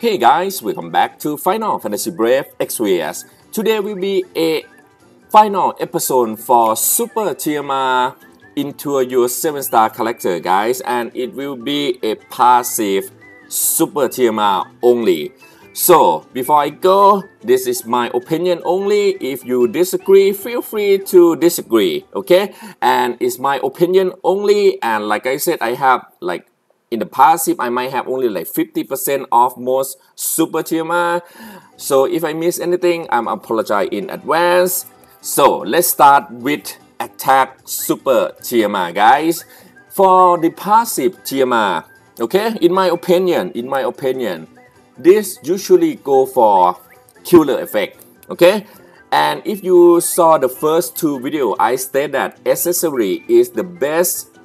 Hey guys, welcome back to Final Fantasy Brave Exvius. Today will be a final episode for Super TMR into your 7 star collector guys and it will be a passive Super TMR only. So before I go, this is my opinion only. If you disagree, feel free to disagree, okay? And it's my opinion only. And like I said, I have like in the passive, I might have only like 50% of most super TMR. So if I miss anything, I'm apologize in advance. So let's start with attack super TMR, guys. For the passive TMR, okay, in my opinion, in my opinion, this usually go for killer effect okay and if you saw the first two video I said that accessory is the best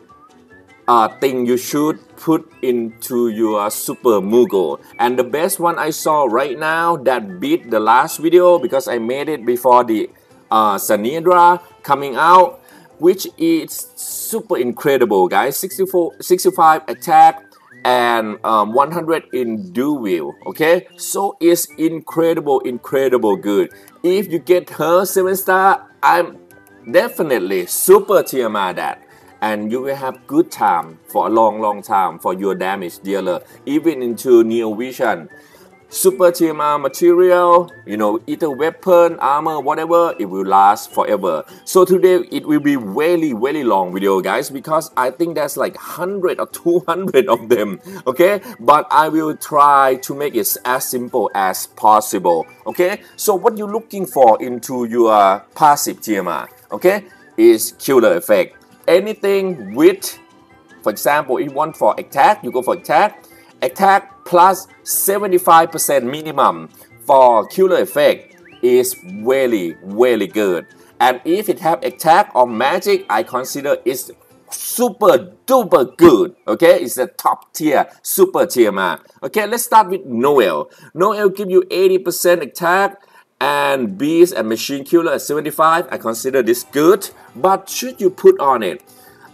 uh, thing you should put into your Super Moogle. And the best one I saw right now that beat the last video because I made it before the uh, Sanidra coming out, which is super incredible, guys. 64, 65 attack, and um, 100 in dual okay so it's incredible incredible good if you get her 7 star I'm definitely super TMR that and you will have good time for a long long time for your damage dealer even into Neo Vision super TMR material, you know, either weapon, armor, whatever, it will last forever. So today it will be really, really long video, guys, because I think there's like 100 or 200 of them, okay? But I will try to make it as simple as possible, okay? So what you're looking for into your passive TMR, okay, is killer effect. Anything with, for example, if you want for attack, you go for attack. Attack plus 75% minimum for killer effect is really really good. And if it have attack or magic I consider it's super duper good okay? It's a top tier super tier man. Okay let's start with Noel. Noel give you 80% attack and beast and machine killer at 75 I consider this good but should you put on it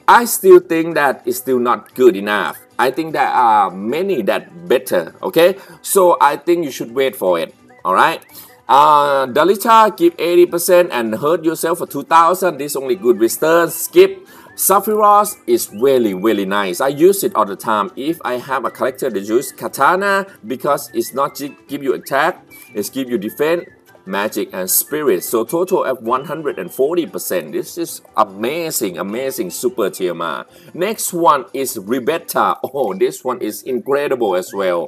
I still think that it's still not good enough I think there are many that better. Okay, so I think you should wait for it. All right. Uh, Delita give 80% and hurt yourself for 2000. This only good with stern. Skip. Sephiroth is really really nice. I use it all the time. If I have a character that use Katana because it's not give you attack, it's give you defense magic and spirit. So total of 140% this is amazing amazing super TMR next one is Rebecca oh this one is incredible as well.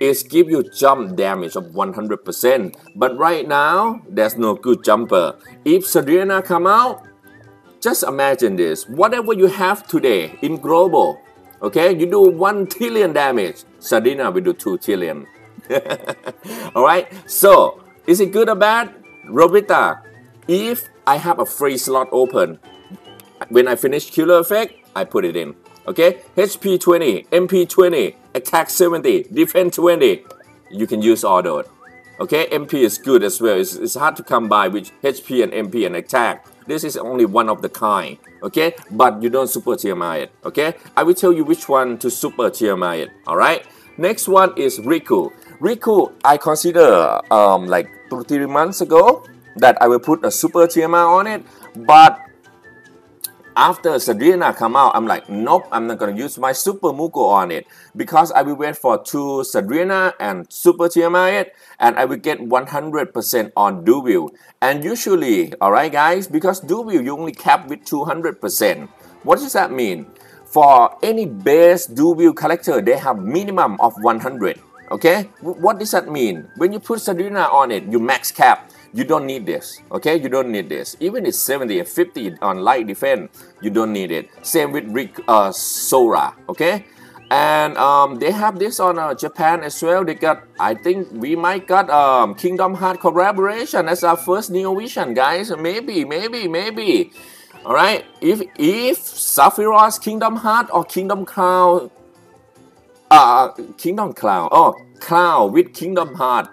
It give you jump damage of 100% but right now there's no good jumper. If Sadrina come out just imagine this. Whatever you have today in global okay you do 1 trillion damage. Sadrina will do 2 trillion. All right so is it good or bad? Robita, if I have a free slot open, when I finish killer effect, I put it in. Okay, HP 20, MP 20, attack 70, defense 20. You can use all. Okay, MP is good as well. It's, it's hard to come by with HP and MP and attack. This is only one of the kind. Okay, but you don't super TMR it. Okay, I will tell you which one to super TMR it. Alright, next one is Riku. Riku, I consider um, like three months ago that I will put a super TMR on it, but after Sadrina come out, I'm like, nope, I'm not gonna use my Super Moogle on it because I will wait for two Sadrina and Super TMR and I will get 100% on Dual. And usually, alright guys, because Dual you only cap with 200%. What does that mean? For any base Dual collector, they have minimum of 100. Okay, what does that mean? When you put Sadrina on it, you max cap. You don't need this. Okay, you don't need this. Even it's 70 and 50 on light defense, you don't need it. Same with Rick uh, Sora. Okay, and um, they have this on uh, Japan as well. They got, I think we might got um, Kingdom Heart collaboration as our first Neo Vision, guys. Maybe, maybe, maybe. All right. If if Sephiroth's Kingdom Heart or Kingdom Crown uh, Kingdom Cloud. Oh, Cloud with Kingdom Heart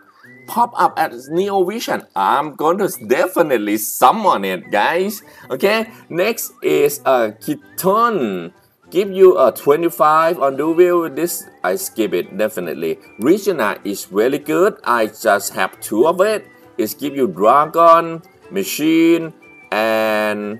pop up at Neo Vision. I'm going to definitely summon it, guys. Okay, next is uh, Kiton. give you a 25 on dual wield. This I skip it definitely. Regina is really good. I just have two of it. It's give you Dragon, Machine, and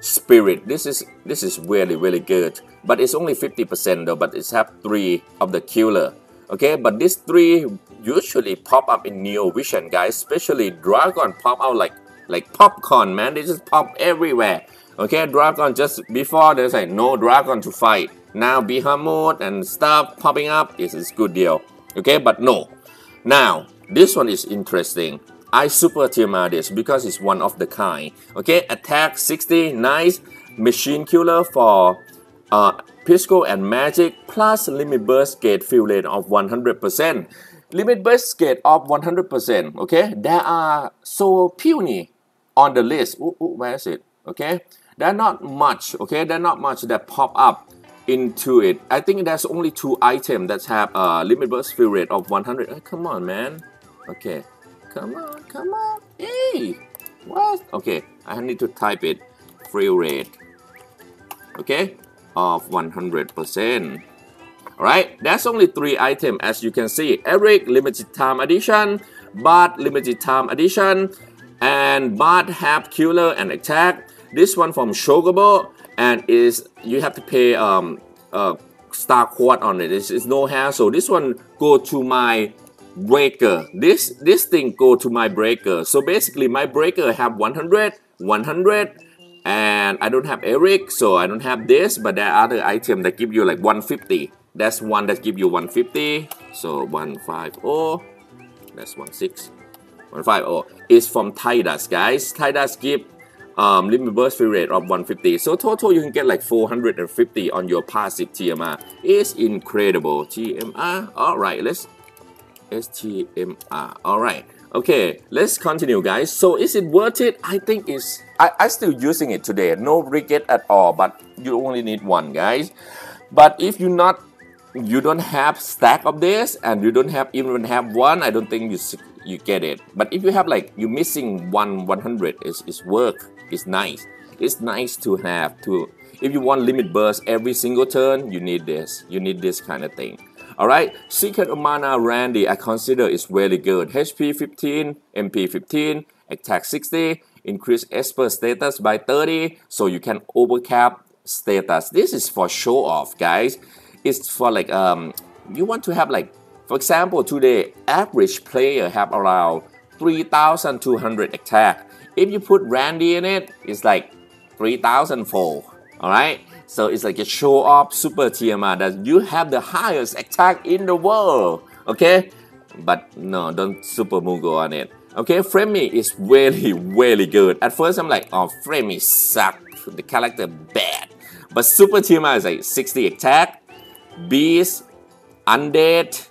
Spirit. This is this is really really good. But it's only 50% though. But it's have three of the killer. Okay, but these three usually pop up in Neo Vision, guys. Especially Dragon pop out like like popcorn, man. They just pop everywhere. Okay, Dragon just before there's like no Dragon to fight. Now Bahamut and stuff popping up is a good deal. Okay, but no. Now this one is interesting. I super TMR this because it's one of the kind. Okay, attack 60, nice. Machine killer for uh, physical and Magic plus limit burst gate fill rate of 100%. Limit burst gate of 100%. Okay, there are so puny on the list. Ooh, ooh, where is it? Okay, there are not much. Okay, there are not much that pop up into it. I think there's only two items that have a limit burst fill rate of 100. Oh, come on, man. Okay, come on, come on. Hey, what? Okay, I need to type it. Fill rate. Okay, of 100%. Alright, that's only three items as you can see. Eric limited time edition, Bart limited time edition, and Bart have killer and attack. This one from Chocobo and is you have to pay um uh, star quad on it. It's, it's no hassle. This one go to my breaker. This this thing go to my breaker. So basically my breaker have 100, 100, and I don't have Eric, so I don't have this, but there are other items that give you like 150. That's one that give you 150. So 150. That's 16. 150 is from Tidus, guys. Tidus give um, limit burst free rate of 150. So total you can get like 450 on your passive TMR. It's incredible. TMR. Alright, let's STMR. Alright. Okay, let's continue guys. So is it worth it? I think it's I, I still using it today. No regret at all, but you only need one guys. But if you not you don't have stack of this and you don't have even have one, I don't think you you get it. But if you have like you missing one 100 is is work. It's nice. It's nice to have to if you want limit burst every single turn, you need this. You need this kind of thing. Alright, Secret of Mana Randy I consider is really good. HP 15, MP 15, attack 60, increase Esper status by 30, so you can overcap status. This is for show off, guys. It's for like, um, you want to have like, for example, today, average player have around 3200 attack. If you put Randy in it, it's like 3004, alright? So it's like a show off super TMR that you have the highest attack in the world. Okay? But no, don't super Mugo on it. Okay, Framey is really, really good. At first I'm like, oh Framey suck. The character bad. But super TMR is like 60 attack, beast, undead,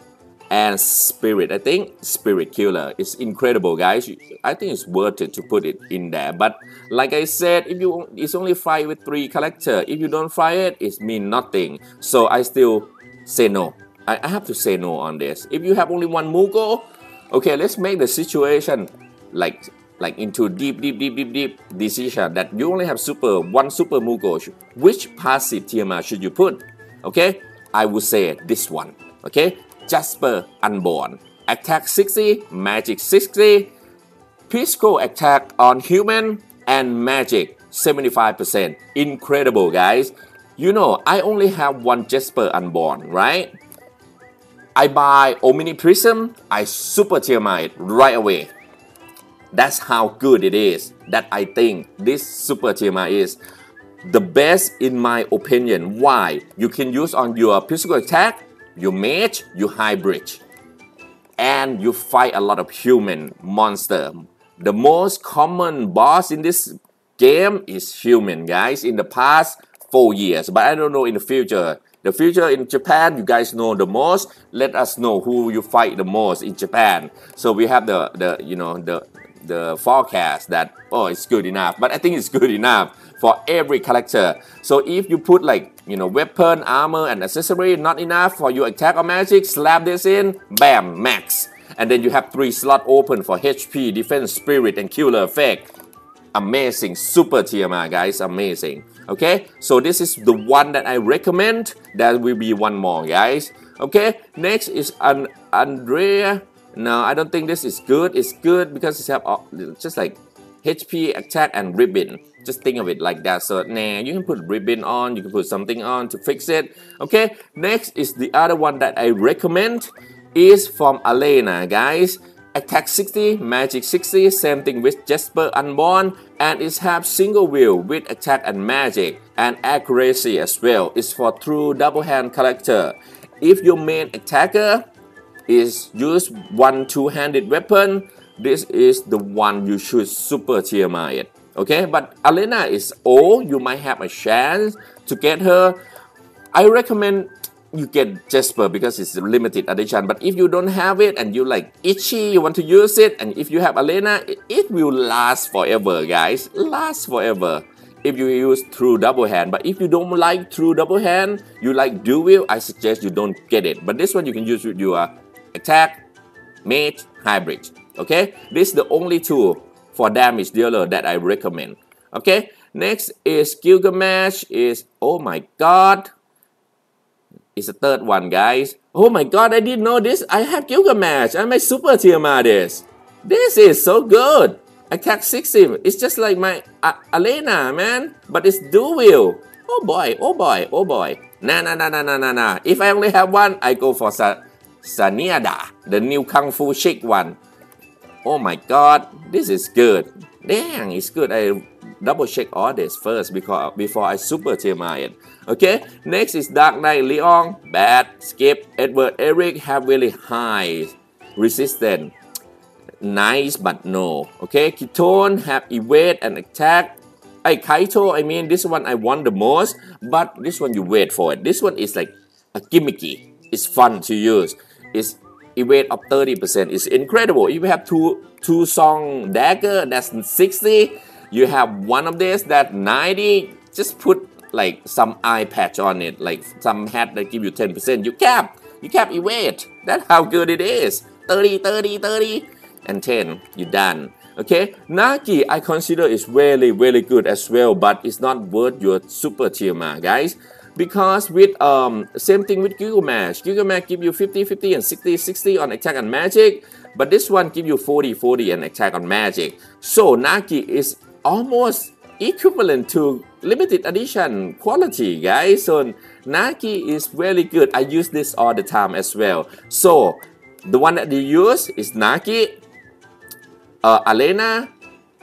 and Spirit. I think Spirit Killer is incredible, guys. I think it's worth it to put it in there. But like I said, if you it's only fight with three character. If you don't fight it, it mean nothing. So I still say no. I, I have to say no on this. If you have only one Mugo, okay, let's make the situation like like into deep, deep, deep, deep, deep decision that you only have super one super Mugo. Which passive TMR should you put? Okay, I would say this one. Okay, Jasper Unborn. Attack 60, Magic 60, physical attack on human and magic 75%. Incredible guys. You know, I only have one Jasper Unborn, right? I buy Omni Prism, I super it right away. That's how good it is that I think this super TMI is the best in my opinion. Why? You can use on your physical attack you mage, you hybrid, and you fight a lot of human monster. The most common boss in this game is human, guys, in the past four years. But I don't know in the future. The future in Japan, you guys know the most. Let us know who you fight the most in Japan. So we have the, the you know, the, the forecast that, oh, it's good enough. But I think it's good enough for every character. So if you put like, you know, weapon, armor, and accessory not enough for your attack or magic, slap this in, bam, max. And then you have three slot open for HP, defense, spirit, and killer effect. amazing. Super TMR guys. Amazing. Okay? So this is the one that I recommend. There will be one more guys. Okay? Next is an Andrea. No I don't think this is good. It's good because it's have just like HP attack and ribbon just think of it like that so nah you can put ribbon on you can put something on to fix it okay next is the other one that I recommend is from Alena guys Attack 60, Magic 60, same thing with Jasper Unborn, and it has single wheel with attack and magic, and accuracy as well. It's for true double hand character. If your main attacker is use one two-handed weapon, this is the one you should super TMI it. Okay, but Alena is old, you might have a chance to get her. I recommend you get Jasper because it's limited edition. But if you don't have it and you like itchy, you want to use it, and if you have Alena, it, it will last forever, guys. Last forever if you use true double hand. But if you don't like true double hand, you like dual, I suggest you don't get it. But this one you can use with your attack, mage, hybrid. Okay, this is the only tool for damage dealer that I recommend. Okay, next is Gilgamesh. Is oh my god, is the third one, guys. Oh my god, I didn't know this. I have Gilgamesh. I'm a super TMR this. This is so good. Attack 60. It's just like my uh, Alena, man. But it's dual. Oh boy, oh boy, oh boy. Nah, nah, nah, nah, nah, nah, nah. If I only have one, I go for Sa Saniada, the new Kung Fu Chic one. Oh my god, this is good. Dang, it's good. I double check all this first because before I super TMI it. Okay, next is Dark Knight Leon, bad, skip, Edward Eric have really high resistance. Nice but no. Okay, Ketone have evade and attack. I Kaito, I mean this one I want the most, but this one you wait for it. This one is like a gimmicky. It's fun to use. It's evade of 30%. It's incredible. If you have two two song dagger, that's 60 you have one of these that 90 just put like some eye patch on it like some hat that give you 10% you cap. You cap evade that's how good it is. 30 30 30 and 10 you're done. Okay? Nagi I consider is really really good as well but it's not worth your super TMR guys because with um same thing with Gilgamesh Gilgamesh give you 50 50 and 60 60 on attack and magic but this one give you 40 40 and attack on magic. So Nagi is almost equivalent to limited edition quality guys. So Nagi is really good. I use this all the time as well. So the one that you use is Nagi uh, Alena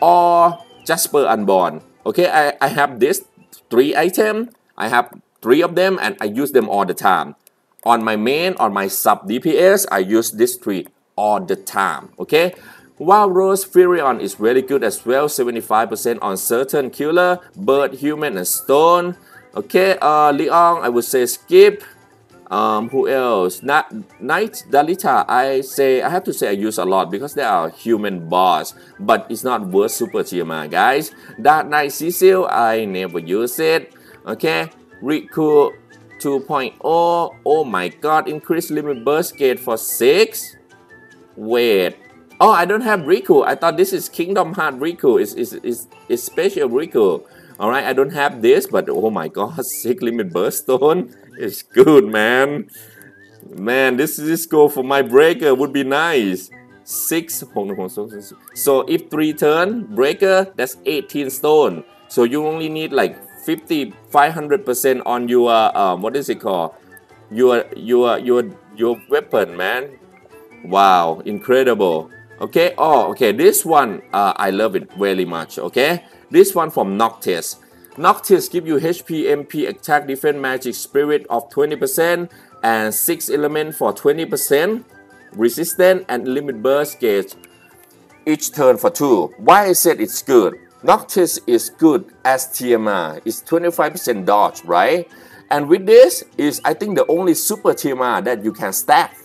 or Jasper Unborn. Okay I, I have this three item. I have three of them and I use them all the time on my main on my sub DPS I use this three all the time okay while Rose Firion is really good as well, 75% on certain killer, bird, human, and stone. Okay, uh, Leon, I would say skip. Um, who else? Not Knight Delita. I say I have to say I use a lot because they are human boss, but it's not worth super TMR, guys. Dark Knight Cecil, I never use it. Okay, Riku 2.0. Oh my god, increase limit burst gate for 6. Wait, Oh, I don't have Riku. I thought this is Kingdom Heart Riku. It's, it's, it's, it's special Riku. Alright, I don't have this, but oh my god, Sick Limit Burst Stone is good, man. Man, this this go for my breaker would be nice. Six. So if three turn breaker, that's 18 stone. So you only need like 50, 500% on your um, what is it called? Your your your your weapon, man. Wow, incredible. Okay oh okay this one uh, I love it very much okay? This one from Noctis. Noctis give you HP MP attack defense magic spirit of 20% and 6 element for 20% resistance and limit burst gauge each turn for 2 why I said it's good Noctis is good as TMR it's 25% dodge right and with this is I think the only super TMR that you can stack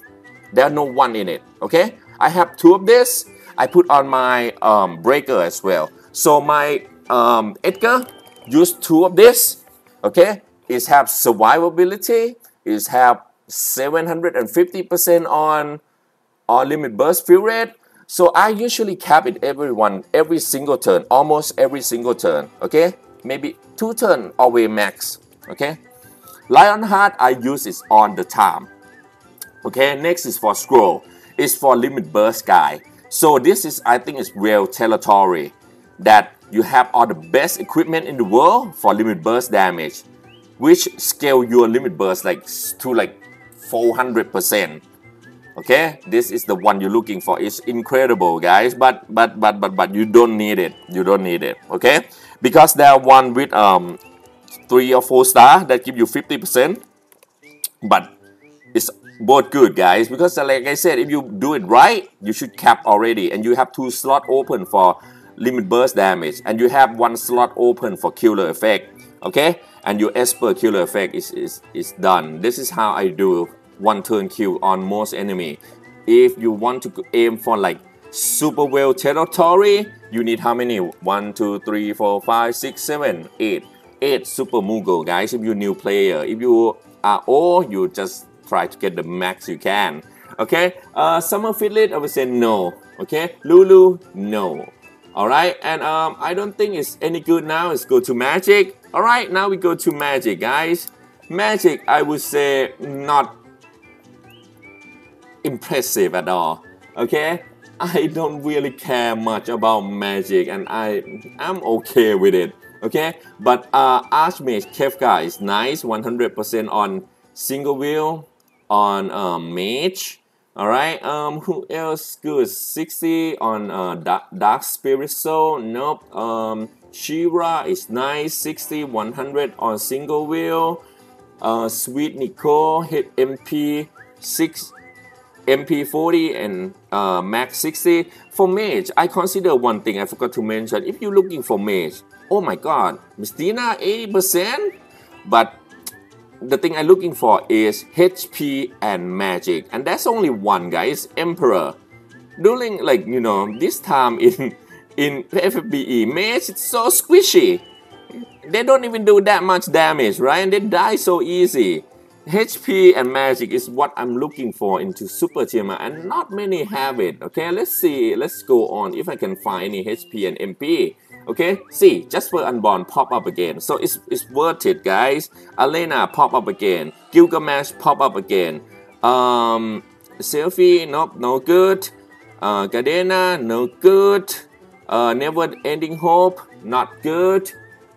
there's no one in it okay I have two of this. I put on my um, breaker as well. So my um, Edgar used two of this. Okay, it have survivability. It have 750% on on limit burst fill rate. So I usually cap it every one, every single turn, almost every single turn, okay? Maybe two turn always max, okay? Lionheart I use is on the time. Okay, next is for scroll. It's for limit burst guy. So this is I think is real territory that you have all the best equipment in the world for limit burst damage, which scale your limit burst like to like 400%. Okay, this is the one you're looking for. It's incredible, guys, but but but but but you don't need it. You don't need it. Okay, because there are one with um three or four star that give you 50%, but it's both good guys. Because like I said if you do it right you should cap already. And you have two slot open for limit burst damage. And you have one slot open for killer effect. Okay? And your Esper killer effect is, is, is done. This is how I do one turn kill on most enemy. If you want to aim for like super well territory you need how many? One two three four five six seven eight. Eight super Moogle guys if you're new player. If you are old you just try to get the max you can. Okay? Uh, summer fitlet I would say no. Okay? Lulu no. Alright, and um, I don't think it's any good now. Let's go to Magic. Alright, now we go to Magic, guys. Magic, I would say not impressive at all. Okay, I don't really care much about Magic, and I I'm okay with it. Okay, but uh, Archmage Kefka is nice, 100% on single wheel, on um, Mage, all right. Um, who else good? 60 on uh, Dark, Dark Spirit Soul. Nope. Um, Shira is nice. 60, 100 on single wheel. Uh, Sweet Nicole hit MP 6, MP 40 and uh, Max 60. For Mage, I consider one thing I forgot to mention. If you're looking for Mage, oh my God, Mistina 80%, but the thing I'm looking for is HP and magic, and that's only one guys. Emperor. During like you know this time in in FFBE, mage it's so squishy. They don't even do that much damage, right? And they die so easy. HP and magic is what I'm looking for into Super TMR, and not many have it. Okay, let's see. Let's go on if I can find any HP and MP. Okay, see, Jasper Unborn pop up again. So it's, it's worth it, guys. Alena pop up again. Gilgamesh pop up again. Um, Selfie, nope, no good. Uh, Gardena, no good. Uh, Never Ending Hope, not good.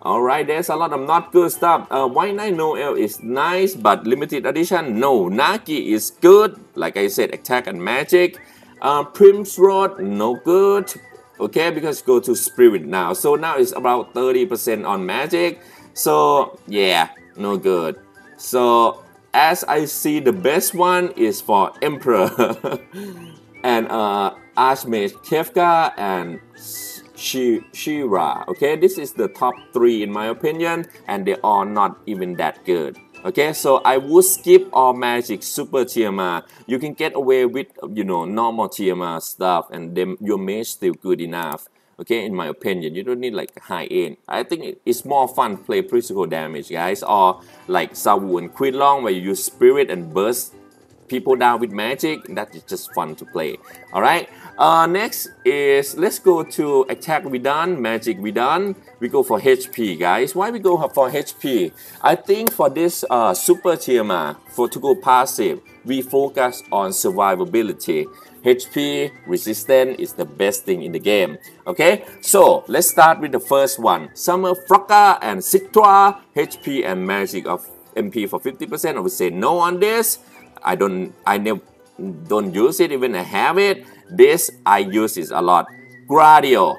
Alright, there's a lot of not good stuff. Uh, White Knight Noel is nice, but limited edition, no. Nagi is good, like I said, Attack and Magic. Uh, Primrose, no good. Okay because go to spirit now. So now it's about 30% on magic. So yeah no good. So as I see the best one is for emperor. And uh, archmage Kefka and Shira okay this is the top three in my opinion and they are not even that good Okay, so I would skip all magic super TMR. You can get away with, you know, normal TMR stuff and then your mage still good enough. Okay, in my opinion, you don't need like high end. I think it's more fun to play physical damage, guys, or like Zawu and Queen Long where you use spirit and burst people down with magic. That is just fun to play. All right. Uh, next is let's go to attack done, magic done. We go for HP, guys. Why we go for HP? I think for this uh, super TMR, for to go passive, we focus on survivability. HP resistance is the best thing in the game. Okay, so let's start with the first one. Summer Frocka and Citra, HP and magic of MP for 50%. I would say no on this. I don't, I never don't use it even I have it. This I use it a lot. Gradio,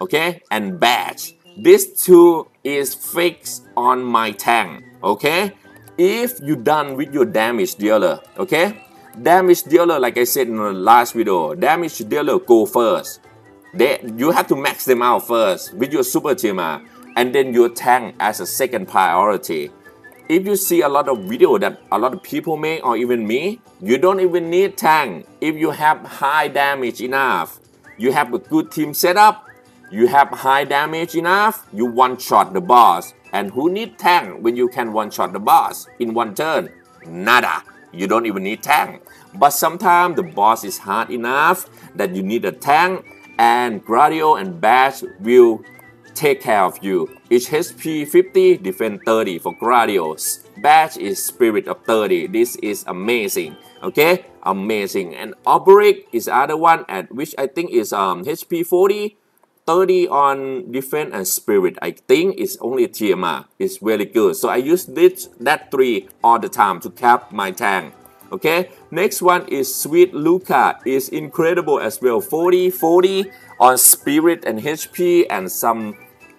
okay, and Bash. These two is fixed on my tank, okay. If you done with your damage dealer, okay, damage dealer like I said in the last video, damage dealer go first. They, you have to max them out first with your super TMR and then your tank as a second priority if you see a lot of video that a lot of people make or even me, you don't even need tank. If you have high damage enough, you have a good team setup, you have high damage enough, you one shot the boss. And who need tank when you can one shot the boss in one turn? Nada. you don't even need tank. But sometimes the boss is hard enough that you need a tank and Gradio and Bash will take care of you. HP 50, defense 30 for Gradios. Bash is spirit of 30. This is amazing. Okay, amazing. And Oberic is other one at which I think is um HP 40, 30 on defense and spirit. I think it's only TMR. It's really good. So I use this that three all the time to cap my tank. Okay, next one is Sweet Luca. is incredible as well. 40, 40 on spirit and HP and some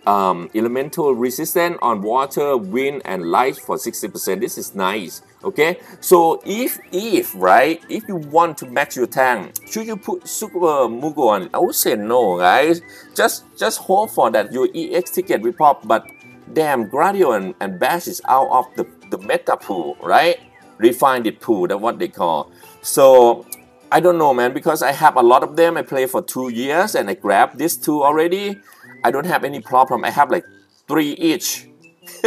um, elemental resistance on water, wind, and light for 60%. This is nice. Okay, so if if right, if you want to max your tank, should you put Super Mugo on? I would say no, guys. Just just hope for that your EX ticket will pop, but damn, Gradio and, and Bash is out of the, the meta pool, right? Refined it pool, that's what they call. So I don't know, man, because I have a lot of them. I play for two years and I grabbed these two already. I don't have any problem. I have like three each.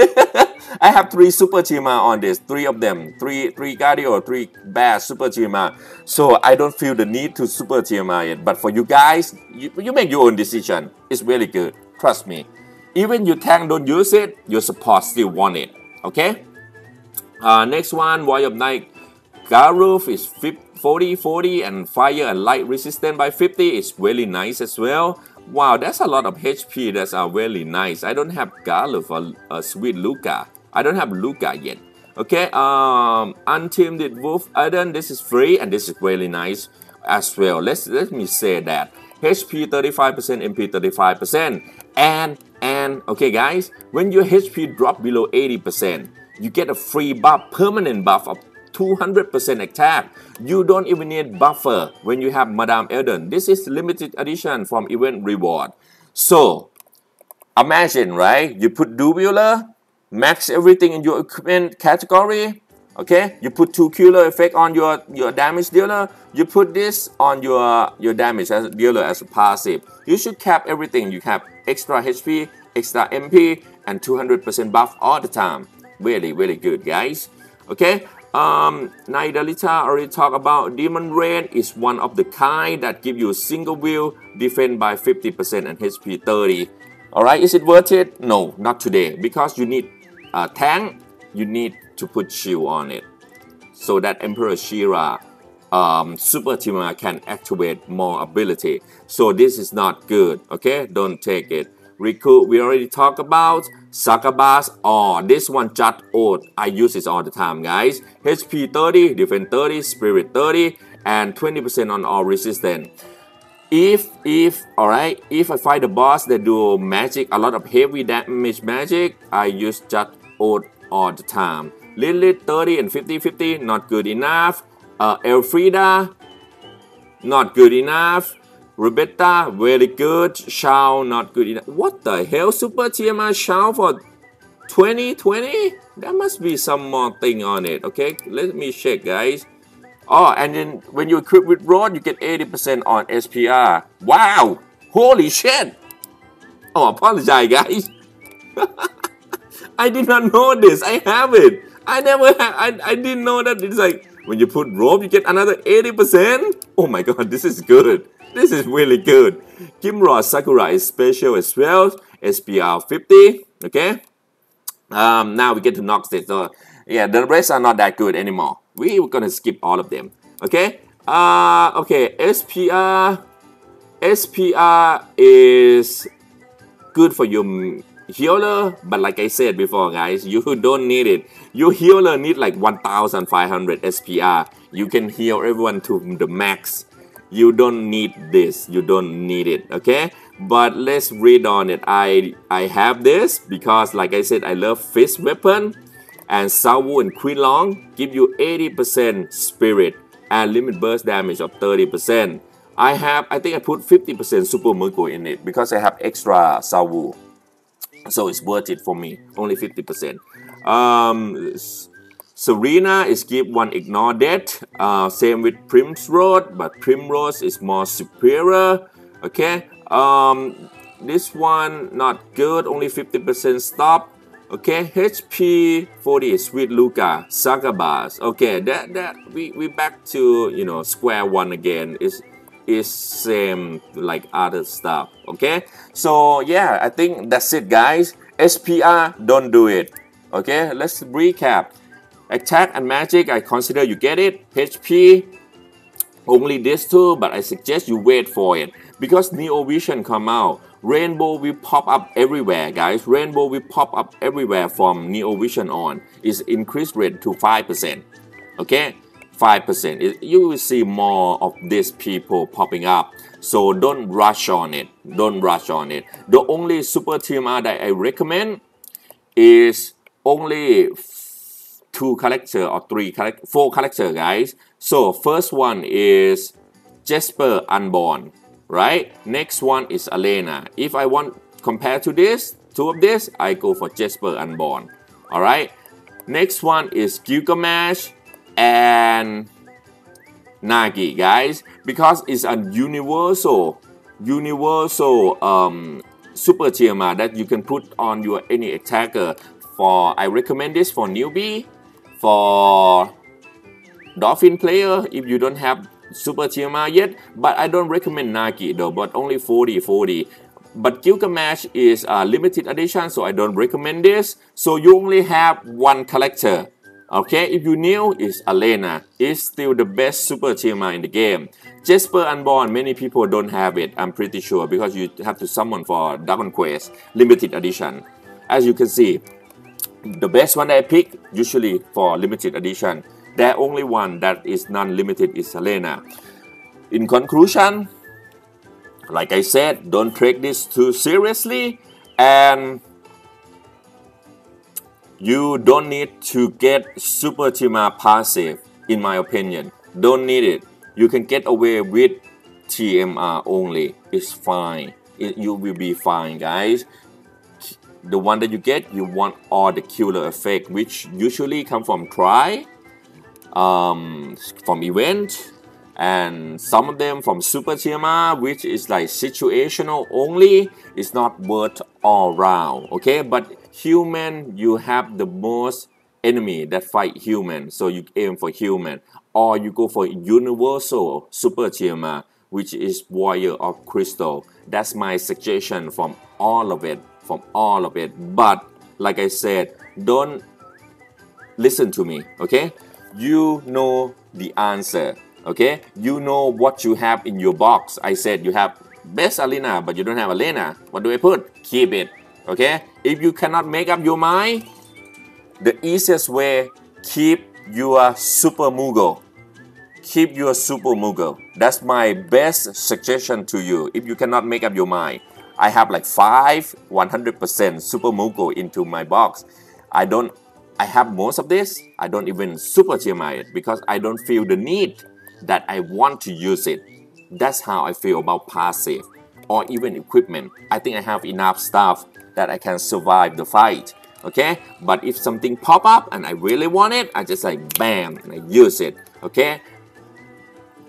I have three super Chima on this, three of them, three three Gradio, three Bash super Chima. So I don't feel the need to super Chima yet. But for you guys, you, you make your own decision. It's really good. Trust me. Even your tank don't use it, your support still want it. Okay? Uh, next one, Void of Night. Garuf is 40, 40 and fire and light resistant by 50 is really nice as well. Wow, that's a lot of HP that's are really nice. I don't have Garuf or uh, Sweet Luca. I don't have Luca yet. Okay, um, Untamed Wolf Eden, this is free and this is really nice as well. Let's let me say that. HP 35%, MP 35%. And, and, okay guys, when your HP drop below 80%, you get a free buff, permanent buff of 200% attack. You don't even need buffer when you have Madame Eden. This is limited edition from event reward. So, imagine, right? You put Dubular, max everything in your equipment category. Okay, you put two killer effect on your, your damage dealer. You put this on your, your damage as dealer as a passive. You should cap everything. You have extra HP, extra MP, and 200% buff all the time. Really, really good, guys. Okay, um, Nidalita already talked about Demon Rain is one of the kind that give you a single wheel, defend by 50% and HP 30. Alright, is it worth it? No, not today. Because you need a tank, you need to put shield on it. So that Emperor Shira um, Super Tima can activate more ability. So this is not good, okay? Don't take it. Riku, we already talked about. Sakabas or this one Jut Oath. I use this all the time, guys. HP 30, Defense 30, Spirit 30, and 20% on all resistance. If, if, alright, if I fight a boss that do magic, a lot of heavy damage magic, I use Jut Oath all the time. Lilith 30 and 50, 50, not good enough. Uh, Elfrida, not good enough. Roberta, very good. Shao, not good enough. What the hell? Super TMR Shao for 2020? There must be some more thing on it. Okay, let me check, guys. Oh, and then when you equip with Rod, you get 80% on SPR. Wow! Holy shit! Oh, apologize, guys. I did not know this. I have it. I never had. I, I didn't know that it's like when you put rope, you get another 80%. Oh my god, this is good. This is really good. Kimura Sakura is special as well. SPR 50. Okay. Um, now we get to Nox So yeah, the rest are not that good anymore. We're gonna skip all of them. Okay. Uh, okay. SPR. SPR is good for your healer, but like I said before, guys, you don't need it. Your healer need like 1,500 SPR. You can heal everyone to the max you don't need this you don't need it okay but let's read on it i i have this because like i said i love fist weapon and Salvo and Queen Long give you 80% spirit and limit burst damage of 30%. I have, I think I put 50% Super Murko in it because I have extra Salvo. So it's worth it for me, only 50%. Um, Serena is give one ignore that. Uh, same with Primrose, but Primrose is more superior. Okay. Um, this one not good. Only 50% stop. Okay, HP 40 Sweet Luca, Sagabas. Okay, that that we we back to you know square one again. Is is same like other stuff. Okay, so yeah, I think that's it, guys. SPR, don't do it. Okay, let's recap. Attack and magic, I consider you get it. HP, only this two, but I suggest you wait for it because Neo Vision come out rainbow will pop up everywhere guys rainbow will pop up everywhere from neo vision on is increased rate to 5% okay 5% you will see more of these people popping up so don't rush on it don't rush on it the only super TMR that I recommend is only two character or three character four character guys so first one is Jasper Unborn right? Next one is Alena. If I want compare to this, two of this, I go for Jasper Unborn. All right. Next one is Gilgamesh and Nagi, guys, because it's a universal, universal um, super TMR that you can put on your any attacker. For I recommend this for newbie, for dolphin player if you don't have Super TMR yet, but I don't recommend Nagi though, but only 40 40. But Gilgamesh is a limited edition, so I don't recommend this. So you only have one collector. Okay, if you new, it's Alena. It's still the best super TMR in the game. Jasper Unborn, many people don't have it, I'm pretty sure, because you have to summon for Dragon Quest limited edition. As you can see, the best one I pick usually for limited edition the only one that is non-limited is Alena. In conclusion, like I said, don't take this too seriously and you don't need to get Super TMR passive in my opinion. Don't need it. You can get away with TMR only. It's fine. It, you will be fine guys. The one that you get, you want all the killer effect which usually come from try um, from event and some of them from super TMR which is like situational only it's not worth all round okay but human you have the most enemy that fight human. So you aim for human. Or you go for universal super TMR which is warrior of crystal. That's my suggestion from all of it from all of it. But like I said don't listen to me okay? You know the answer okay? You know what you have in your box. I said you have best alena but you don't have alena. What do i put? Keep it okay? If you cannot make up your mind the easiest way keep your super mugo keep your super mugo that's my best suggestion to you. If you cannot make up your mind i have like five 100% super mugo into my box. I don't I have most of this. I don't even super TMI it because I don't feel the need that I want to use it. That's how I feel about passive or even equipment. I think I have enough stuff that I can survive the fight. Okay, but if something pop up and I really want it, I just like bam and I use it. Okay,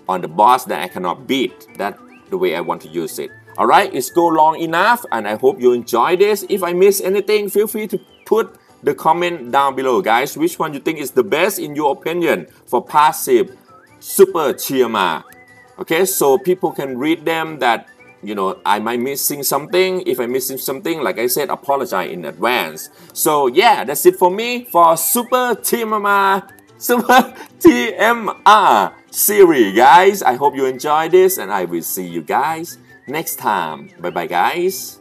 on the boss that I cannot beat. That the way I want to use it. Alright, it's go long enough and I hope you enjoy this. If I miss anything, feel free to put the comment down below guys which one you think is the best in your opinion for passive super TMR okay so people can read them that you know I might missing something. If I'm missing something like I said apologize in advance. So yeah that's it for me for super TMR super TMR series guys. I hope you enjoy this and I will see you guys next time. Bye bye guys